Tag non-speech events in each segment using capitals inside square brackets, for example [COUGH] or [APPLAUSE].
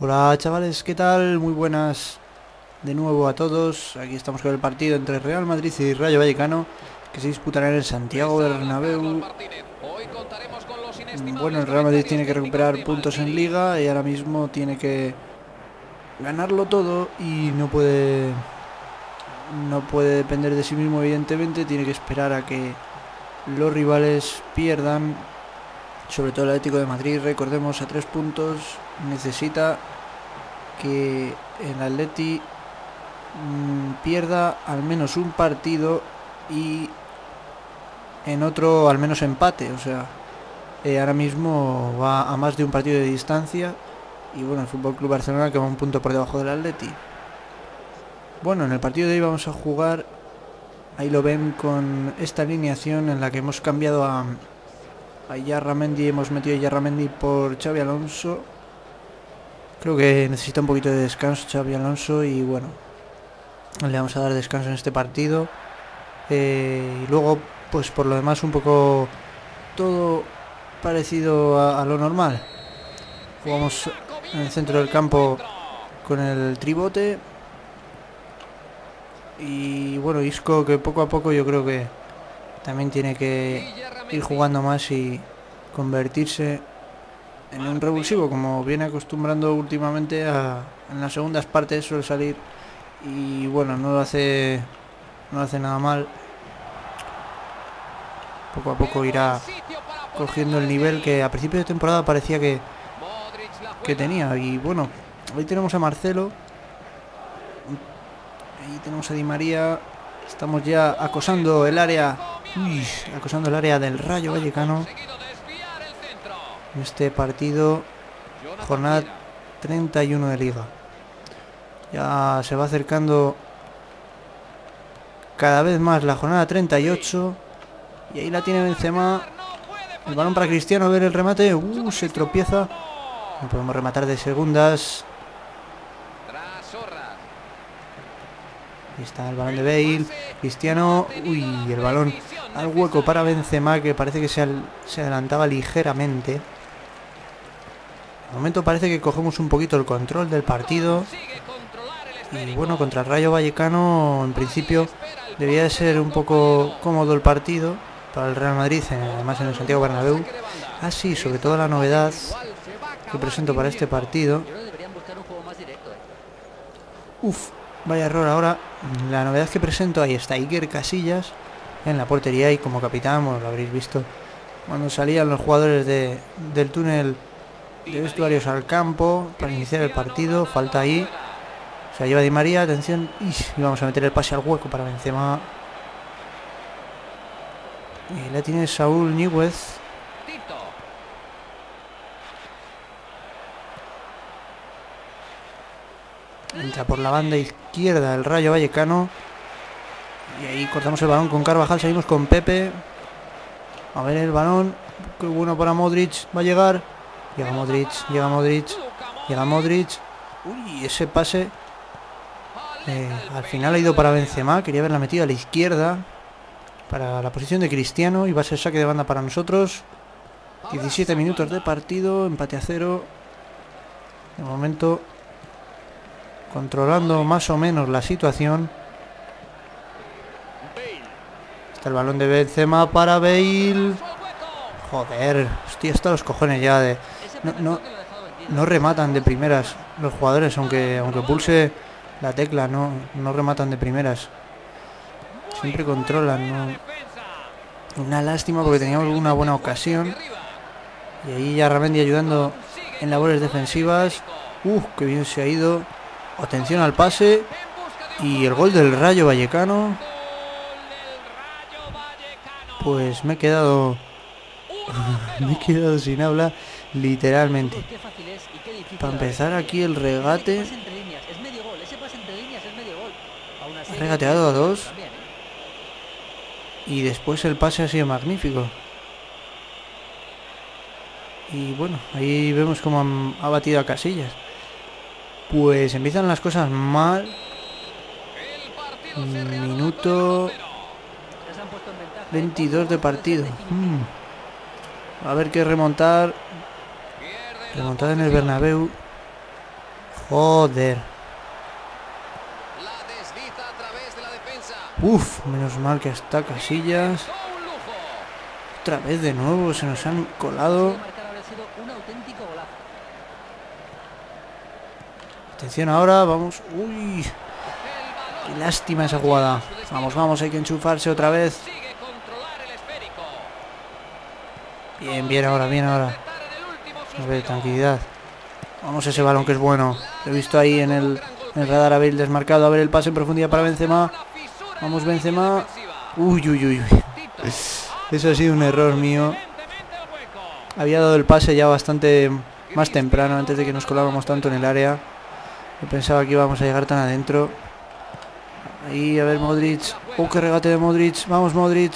Hola chavales, ¿qué tal? Muy buenas de nuevo a todos. Aquí estamos con el partido entre Real Madrid y Rayo Vallecano que se disputará en el Santiago Bernabéu. Bueno, el Real Madrid tiene que recuperar puntos en Liga y ahora mismo tiene que ganarlo todo y no puede no puede depender de sí mismo evidentemente, tiene que esperar a que los rivales pierdan sobre todo el Atlético de Madrid, recordemos a tres puntos, necesita que el Atleti mmm, pierda al menos un partido y en otro al menos empate, o sea, eh, ahora mismo va a más de un partido de distancia y bueno, el Fútbol Club Barcelona que va un punto por debajo del Atleti. Bueno, en el partido de hoy vamos a jugar, ahí lo ven con esta alineación en la que hemos cambiado a a Yarramendi, hemos metido a Yarramendi por Xavi Alonso. Creo que necesita un poquito de descanso Xavi Alonso y bueno, le vamos a dar descanso en este partido. Eh, y luego, pues por lo demás, un poco todo parecido a, a lo normal. Jugamos en el centro del campo con el tribote. Y bueno, Isco que poco a poco yo creo que también tiene que ir jugando más y convertirse en un revulsivo como viene acostumbrando últimamente a, en las segundas partes suele salir. Y bueno no lo hace no hace nada mal. Poco a poco irá cogiendo el nivel que a principio de temporada parecía que que tenía. Y bueno hoy tenemos a Marcelo. Ahí tenemos a Di María. Estamos ya acosando el área Uy, acosando el área del Rayo Vallecano. Este partido, jornada 31 de liga. Ya se va acercando cada vez más la jornada 38. Y ahí la tiene Benzema. El balón para Cristiano, a ver el remate. Uh, se tropieza. No podemos rematar de segundas. Ahí está el balón de Bale. Cristiano. Uy, el balón al hueco para Benzema que parece que se, adelantaba ligeramente. De momento parece que cogemos un poquito el control del partido. Y bueno, contra el Rayo Vallecano en principio debía de ser un poco cómodo el partido para el Real Madrid, además en el Santiago Bernabéu. Así, sobre todo la novedad que presento para este partido. Uf, vaya error ahora. La novedad que presento ahí está Iker Casillas en la portería y como capitán, bueno, lo habréis visto cuando salían los jugadores de, del túnel de vestuarios al campo para iniciar el partido, falta ahí, se lleva Di María, atención, y vamos a meter el pase al hueco para Benzema. Y la tiene Saúl Níguez. Entra por la banda izquierda el Rayo Vallecano. Y ahí cortamos el balón con Carvajal, seguimos con Pepe. A ver el balón. Qué bueno para Modric. Va a llegar. Llega Modric, llega Modric. Llega Modric. Uy, ese pase. Eh, al final ha ido para Benzema. Quería haberla metido a la izquierda. Para la posición de Cristiano. Y va a ser saque de banda para nosotros. 17 minutos de partido. Empate a cero. De momento. Controlando más o menos la situación. Está el balón de Benzema para Bale. Joder, hostia, hasta los cojones ya de... No, no, no, rematan de primeras los jugadores, aunque aunque pulse la tecla, no, no rematan de primeras. Siempre controlan, ¿no? Una lástima porque teníamos una buena ocasión. Y ahí ya Ramendi ayudando en labores defensivas. Uf, qué bien se ha ido. Atención al pase. Y el gol del Rayo Vallecano pues me he quedado [LAUGHS] me he quedado sin habla literalmente. Para empezar aquí el regate. ha regateado a dos y después el pase ha sido magnífico. Y bueno ahí vemos como ha batido a casillas. Pues empiezan las cosas mal. Minuto 22 de partido. Mm. A ver qué remontar. Remontada en el Bernabéu. Joder. Uf, menos mal que está Casillas. Otra vez de nuevo, se nos han colado. Atención ahora, vamos. Uy, qué lástima esa jugada. Vamos, vamos, hay que enchufarse otra vez. sigue controlar el esférico. Bien, bien ahora, bien ahora. A ver, tranquilidad. Vamos ese balón que es bueno. He visto ahí en el, en el radar haber desmarcado. A ver el pase en profundidad para Benzema. Vamos, Benzema. Uy, uy, uy. uy. Eso ha sido un error mío. Había dado el pase ya bastante más temprano, antes de que nos coláramos tanto en el área. Yo pensaba que íbamos a llegar tan adentro. Ahí, a ver, Modric. Oh, qué regate de Modric. Vamos, Modric.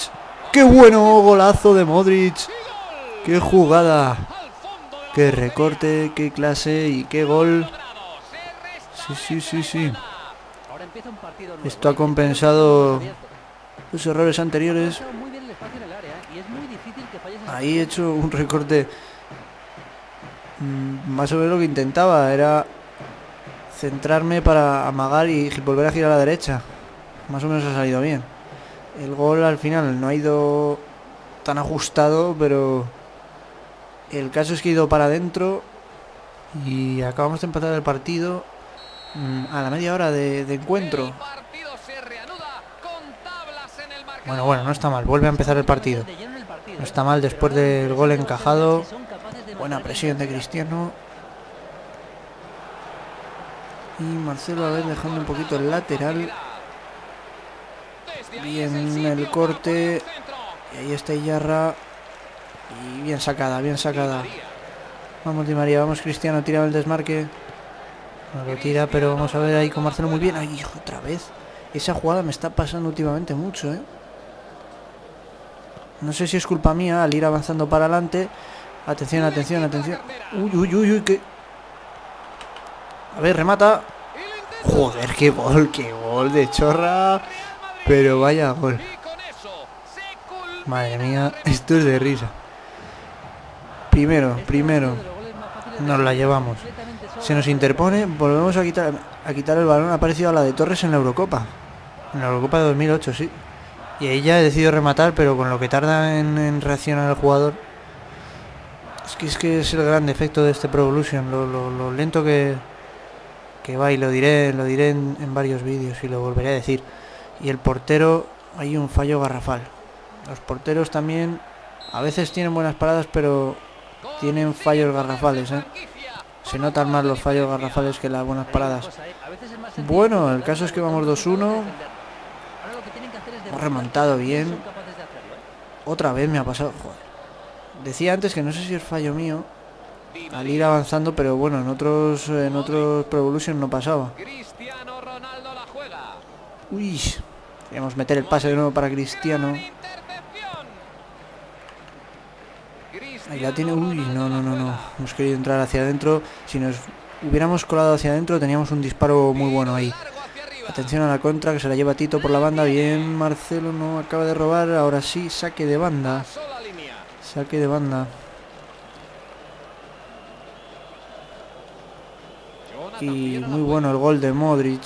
¡Qué bueno golazo de Modric! ¡Qué jugada! ¡Qué recorte, qué clase y qué gol! Sí, sí, sí, sí. Esto ha compensado los errores anteriores. Ahí he hecho un recorte mm, más o menos lo que intentaba era centrarme para amagar y volver a girar a la derecha. Más o menos ha salido bien. El gol al final no ha ido tan ajustado, pero el caso es que he ido para adentro y acabamos de empatar el partido mm, a la media hora de, de encuentro. Bueno, bueno, no está mal. Vuelve a empezar el partido. No está mal después del gol encajado. Buena presión de. Cristiano. Y Marcelo a ver dejando un poquito el lateral. Bien el corte. Y ahí está Iyarra. Y bien sacada, bien sacada. Vamos Di María, vamos Cristiano, tira el desmarque. Lo tira, pero vamos a ver ahí con Marcelo muy bien. Ay, otra vez. Esa jugada me está pasando últimamente mucho, ¿eh? No sé si es culpa mía al ir avanzando para adelante. Atención, atención, atención. Uy, uy, uy, uy, que... A ver, remata. Joder, qué gol, qué gol de chorra. Pero vaya gol. Madre mía, esto es de risa. Primero, Este primero. ha sido de los goles más fáciles de Nos la llevamos. Se nos interpone, volvemos a quitar, a quitar el balón. Ha parecido a la de Torres en la Eurocopa. En la Eurocopa de 2008, sí. Y ahí ya he decidido rematar, pero con lo que tarda en, reaccionar el jugador. Es que es que es el gran defecto de este Pro Evolution, lo lento que, que va y lo diré, lo diré en, en varios vídeos y lo volveré a decir. Y el portero, hay un fallo garrafal. Los porteros también a veces tienen buenas paradas, pero tienen fallos garrafales, ¿eh? Se notan más los fallos garrafales que las buenas paradas. Bueno, el caso es que vamos que 2-1. defenderlo. Ahora lo que tienen que hacer es Hemos remontado bien. Otra vez me ha pasado. Joder. Decía antes que no sé si es fallo mío al ir avanzando, pero bueno, en otros en otros Pro Evolution no pasaba. Uy, queríamos meter el pase de nuevo para Cristiano. Gran intercepción. Ahí la tiene. Uy, no, no, no, no. Hemos querido entrar hacia adentro. Si nos hubiéramos colado hacia adentro, teníamos un disparo muy bueno ahí. Atención a la contra que se la lleva Tito por la banda. Bien, Marcelo no acaba de robar. Ahora sí, saque de banda. Saque de banda. Y muy bueno el gol de Modric.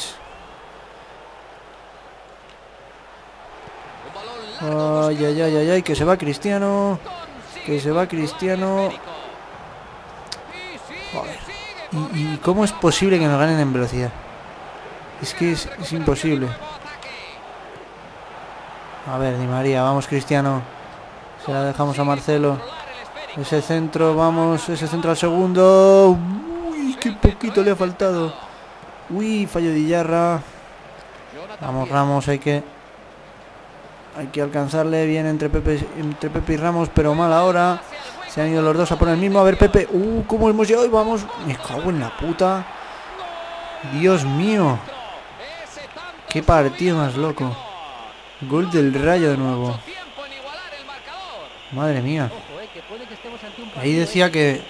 Ay, ay, ay, ay, ay, que se va Cristiano. Que se va Cristiano. Y sigue, Joder. sigue ¿Y, y cómo es posible que nos ganen en velocidad? Es que es, imposible. A ver, Di María, vamos Cristiano. Se la dejamos a Marcelo. Ese centro, vamos, ese centro al segundo. Uy, qué poquito le ha faltado. Uy, fallo de. Jonathan Vamos. Ramos, hay que hay que alcanzarle bien entre Pepe y Ramos, pero mal ahora. Se han ido los dos a por el mismo. A ver, Pepe. Uh, cómo hemos llegado y vamos. Me cago en la puta. Dios mío. Qué partido más loco. Gol del Rayo de nuevo. Madre mía. Ahí decía que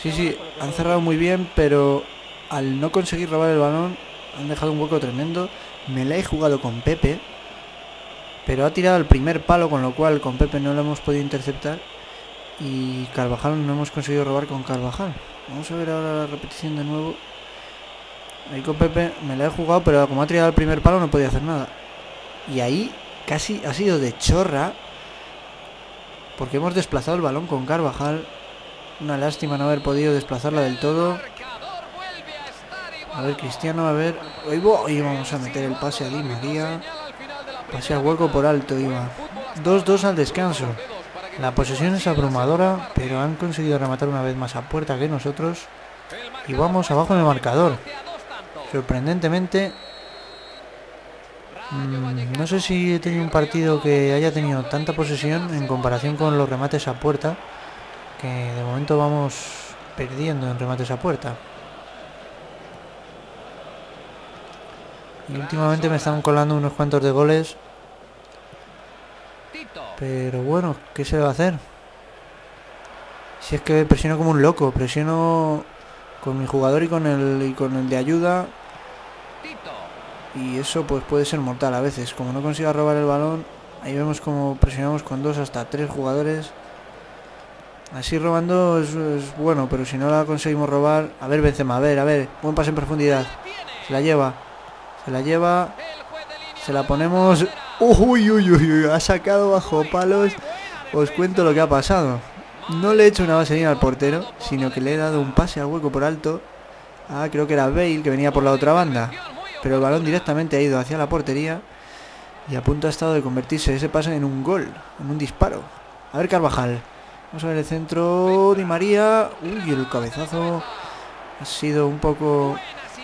sí, sí, han cerrado muy bien, pero al no conseguir robar el balón han dejado un hueco tremendo. Me la he jugado con Pepe, pero ha tirado el primer palo, con lo cual con Pepe no lo hemos podido interceptar. Y Carvajal no hemos conseguido robar con Carvajal. Vamos a ver ahora la repetición de nuevo. Ahí con Pepe me la he jugado, pero como ha tirado el primer palo no podía hacer nada. Y ahí casi ha sido de chorra. Porque hemos desplazado el balón con Carvajal. Una lástima no haber podido desplazarla del todo. A ver, Cristiano, a ver. Ahí vamos a meter el pase a Di María. Señala al final de la Pase al hueco por alto iba. 2-2 al descanso. La posesión es abrumadora, pero han conseguido rematar una vez más a puerta que nosotros. Y vamos abajo en el marcador. Sorprendentemente, mm, no sé si he tenido un partido que haya tenido tanta posesión en comparación con los remates a puerta, que de momento vamos perdiendo en remates a puerta. Últimamente me están colando unos cuantos de goles, pero bueno, ¿qué se va a hacer? Si es que presiono como un loco, presiono con mi jugador y con el, y con el de ayuda. Y eso pues puede ser mortal a veces. Como no consiga robar el balón ahí vemos como presionamos con dos hasta tres jugadores. Así robando es, es bueno pero si no la conseguimos robar a ver Benzema a ver a ver buen pase en profundidad. Se la lleva se la lleva se la ponemos uy uy uy, uy, ha sacado bajo palos os cuento lo que ha pasado no le he hecho una vaselina al portero sino que le he dado un pase al hueco por alto ah creo que era Bale que venía por la otra banda pero el balón directamente ha ido hacia la portería y a punto ha estado de convertirse ese pase en un gol, en un disparo. A ver Carvajal. Vamos a ver el centro Di María. Uy, el cabezazo ha sido un poco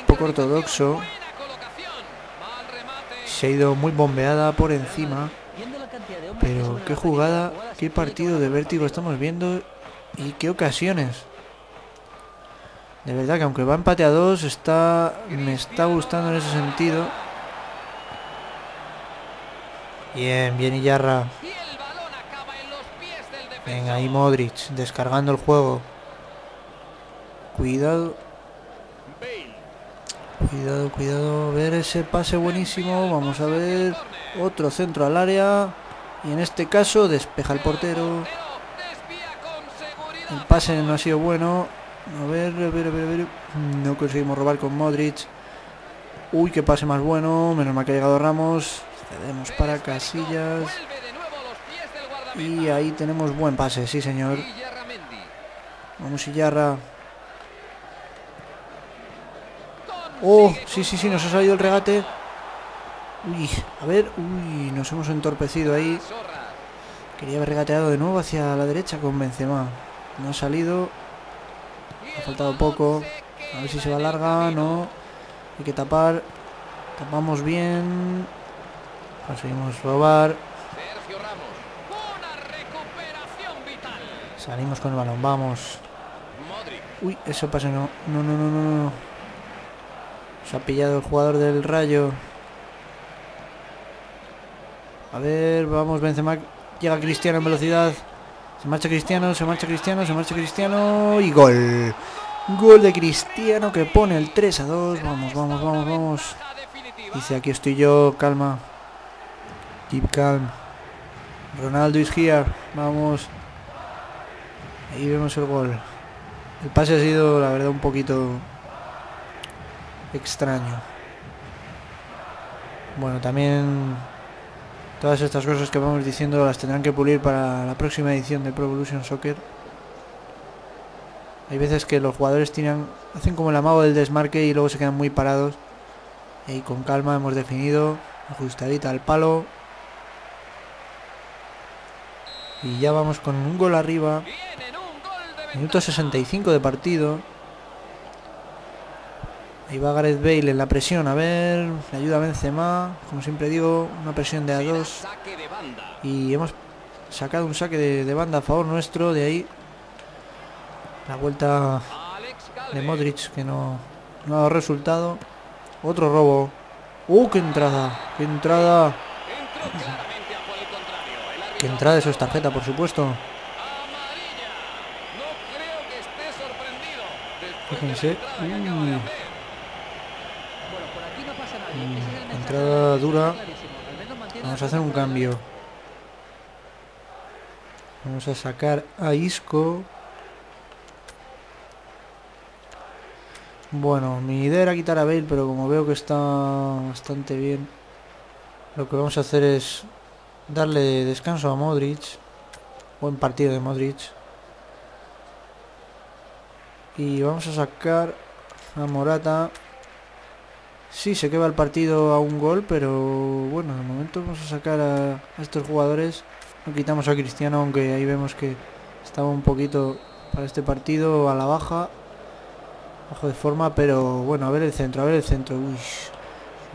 poco ortodoxo. Buena colocación. Mal remate. Se ha ido muy bombeada por encima. Pero qué jugada, qué partido de vértigo estamos viendo y qué ocasiones. De verdad que aunque va empate a dos, está, me está gustando en ese sentido. Bien, bien Iyarra. Venga, ahí Modric, descargando el juego. Cuidado, Cuidado, cuidado. Ver ese pase buenísimo. Vamos a ver otro centro al área. Y en este caso despeja el portero. El pase no ha sido bueno. A ver, a ver, a ver, a ver. No conseguimos robar con Modric. Uy, qué pase más bueno. Menos mal que ha llegado Ramos. Cedemos para Casillas. A. Y ahí tenemos buen pase, sí señor. Vamos Iyarra. Oh, sí, sí, sí, nos ha salido el regate. Uy, a ver, uy, nos hemos entorpecido ahí. Quería haber regateado de nuevo hacia la derecha con Benzema. No ha salido. Ha faltado poco. A ver si se va larga, no. Hay que tapar. Tapamos bien. Conseguimos robar. Salimos con el balón, vamos. Uy, eso pase no. No, no, no, no, no. Se ha pillado el jugador del rayo. A ver, vamos, Benzema. Llega Cristiano en velocidad. Se marcha Cristiano, se marcha Cristiano, se marcha Cristiano. Y gol. Gol de Cristiano que pone el 3 a 2. Vamos, vamos, vamos, vamos. Dice aquí estoy yo, calma. Keep calm. Ronaldo is here. Vamos. Ahí vemos el gol. El pase ha sido, la verdad, un poquito extraño. Bueno, también todas estas cosas que vamos diciendo las tendrán que pulir para la próxima edición de Pro Evolution Soccer. Hay veces que los jugadores tiran, hacen como el amago del desmarque y luego se quedan muy parados. Y con calma hemos definido, ajustadita al palo. Y ya vamos con un gol arriba. Minuto 65 de partido. Ahí va Gareth Bale en la presión. A ver, le ayuda Benzema. Como siempre digo, una presión de a ventaja. dos. Saque de banda. Y hemos sacado un saque de, de banda a favor nuestro. De ahí la vuelta de. Modric que no, no ha dado resultado. Otro robo. ¡Uh, qué entrada! ¡Qué entrada! ¡Qué entrada! Eso es tarjeta, por supuesto. No mensaje entrada dura. Vamos a hacer un cambio. Vamos a sacar a Isco. Bueno, mi idea era quitar a Bale, pero como veo que está bastante bien, lo que vamos a hacer es darle descanso a Modric. Buen partido de Modric. Y vamos a sacar a Morata. Sí, se queda el partido a un gol, pero bueno, de momento vamos a sacar a, estos jugadores. No quitamos a Cristiano, aunque ahí vemos que estaba un poquito para este partido a la baja. Bajo de forma, pero bueno, a ver el centro, a ver el centro. Uy.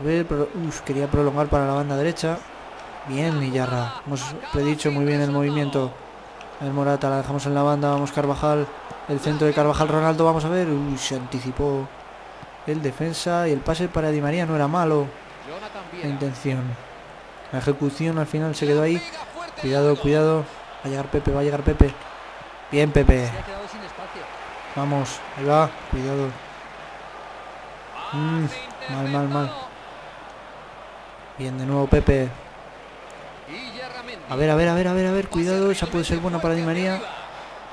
A ver, uf, quería prolongar para la banda derecha. Bien, Villarra. Hemos predicho muy bien el movimiento. El Morata la dejamos en la banda. Vamos Carvajal. El centro de Carvajal Ronaldo. Vamos a ver. Uy, se anticipó el defensa. Y el pase para Di María no era malo. La intención. La ejecución al final se quedó ahí. Cuidado, cuidado. Va a llegar Pepe, va a llegar Pepe. Bien, Pepe. Vamos, ahí va. Cuidado. Mm, mal, mal, mal. Bien, de nuevo Pepe. A ver, a ver, a ver, a ver, a ver. Cuidado, esa puede ser buena para Di María.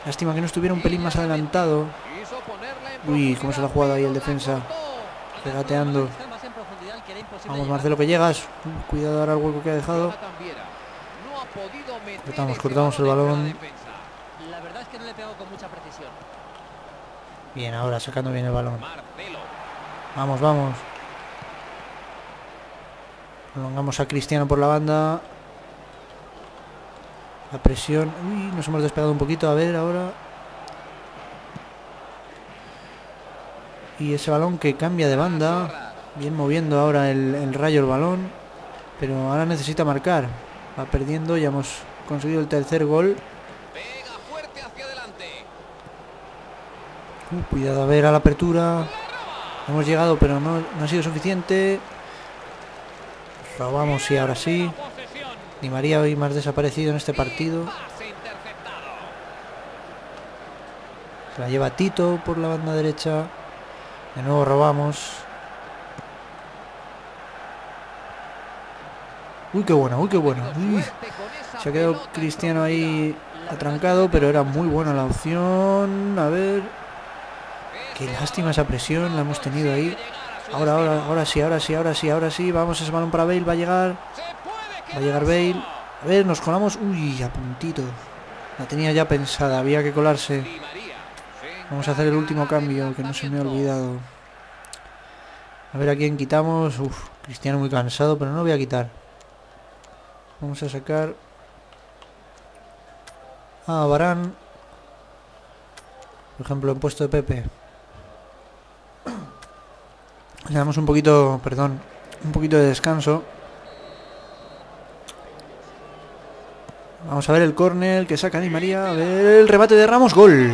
Lástima que no estuviera un pelín más adelantado. Uy, cómo se la ha jugado ahí el defensa. Regateando. Vamos. Marcelo, que llegas. Cuidado ahora el hueco que ha dejado. Cortamos, cortamos el balón. Bien, ahora sacando bien el balón. Vamos, vamos. Prolongamos a Cristiano por la banda. La presión. Uy, nos hemos despegado un poquito. A ver, ahora. Y ese balón que cambia de banda. Bien moviendo ahora el, el rayo el balón. Pero ahora necesita marcar. Va perdiendo. Ya hemos conseguido el tercer gol. Uh, cuidado a ver a la apertura. Hemos llegado, pero no, no ha sido suficiente. Robamos y ahora sí. Ni María hoy más desaparecido en este partido. Se la lleva Tito por la banda derecha. De nuevo robamos. Uy, qué buena, uy, qué. Uy, esa se ha quedado Cristiano ahí atrancado, pero era muy buena la opción. A ver, qué lástima esa presión la hemos tenido ahí. Ahora, ahora, ahora sí, ahora sí, ahora sí, ahora sí. Vamos, ese balón para Bale, va a llegar. Va a llegar Bale. A ver, nos colamos. Uy, a puntito. La tenía ya pensada, había que colarse. Vamos a hacer el último cambio, que no se me ha olvidado. A ver a quién quitamos. Uf, Cristiano muy cansado, pero no lo voy a quitar. Vamos a sacar a Barán. Por ejemplo, en puesto de Pepe. Le damos un poquito, perdón, un poquito de descanso. Vamos a ver el córner que saca Di María. A ver el remate de Ramos. Gol.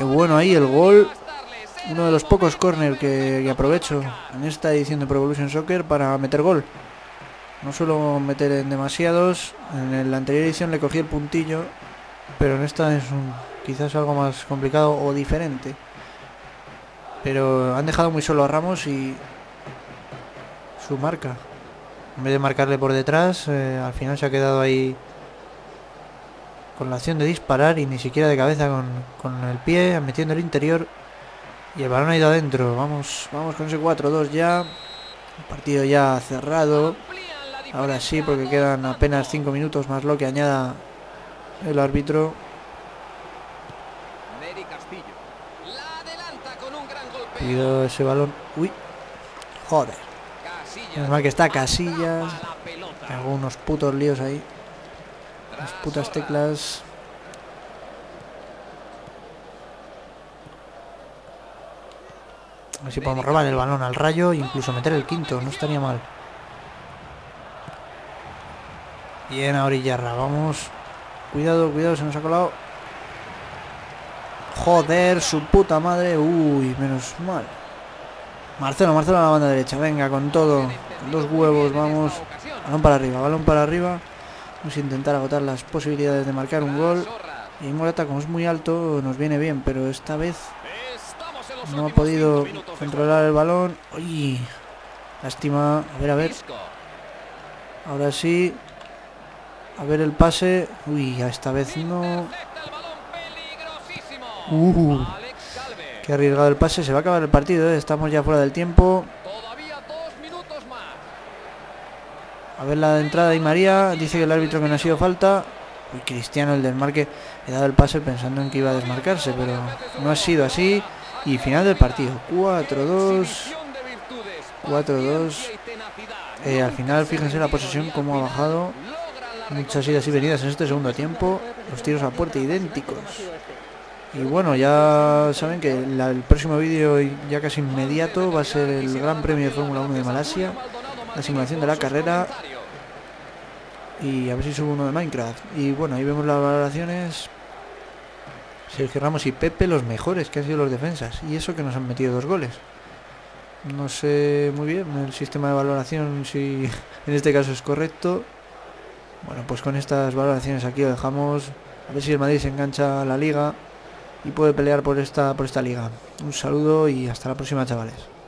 Qué bueno ahí el gol. Uno de los pocos córner que, aprovecho en esta edición de Pro Evolution Soccer para meter gol. No suelo meter en demasiados. En la anterior edición le cogí el puntillo. Pero en esta es quizás algo más complicado o diferente. Pero han dejado muy solo a Ramos y su marca. En vez de marcarle por detrás, eh, al final se ha quedado ahí con la acción de disparar y ni siquiera de cabeza con, con el pie, metiendo el interior. Y el balón ha ido adentro. Vamos, vamos con ese 4-2 ya. El partido ya cerrado. Ahora sí, porque quedan apenas 5 minutos más lo que añada el árbitro. Cuidado ese balón. Uy, joder. Menos mal que está Casillas. Algunos putos líos ahí. Las putas teclas. A ver si podemos robar el balón al rayo e incluso meter el quinto. No estaría mal. Bien a Orillarra, vamos. Cuidado, cuidado, se nos ha colado. Joder, su puta madre. Uy, menos mal. Marcelo, Marcelo a la banda derecha. Venga, con todo. Dos huevos, vamos. Balón para arriba, balón para arriba. Vamos a intentar agotar las posibilidades de marcar un gol. Y Morata, como es muy alto, nos viene bien, pero esta vez no ha podido controlar el balón. Uy, lástima. A ver, a ver. Ahora sí. A ver el pase. Uy, a esta vez no. Uh. Qué arriesgado el pase, se va a acabar el partido, ¿eh? estamos ya fuera del tiempo. Todavía dos minutos más. A ver la entrada y María, dice que el árbitro que no ha sido falta. Uy, Cristiano el desmarque, he dado el pase pensando en que iba a desmarcarse, pero no ha sido así. Y final del partido, 4-2. Exhibición de virtudes, 4-2. paciencia y tenacidad. Eh, al final, fíjense la posesión cómo ha bajado. Muchas idas y venidas en este segundo tiempo. Los tiros a puerta idénticos. Y bueno, ya saben que el próximo vídeo ya casi inmediato va a ser el Gran Premio de Fórmula 1 de Malasia. La simulación de la carrera. Y a ver si subo uno de Minecraft. Y bueno, ahí vemos las valoraciones. Sergio Ramos y Pepe los mejores que han sido los defensas. Y eso que nos han metido dos goles. No sé muy bien el sistema de valoración si [LAUGHS] en este caso es correcto. Bueno, pues con estas valoraciones aquí lo dejamos. A ver si el Madrid se engancha a la liga y puede pelear por esta por esta liga. Un saludo y hasta la próxima, chavales.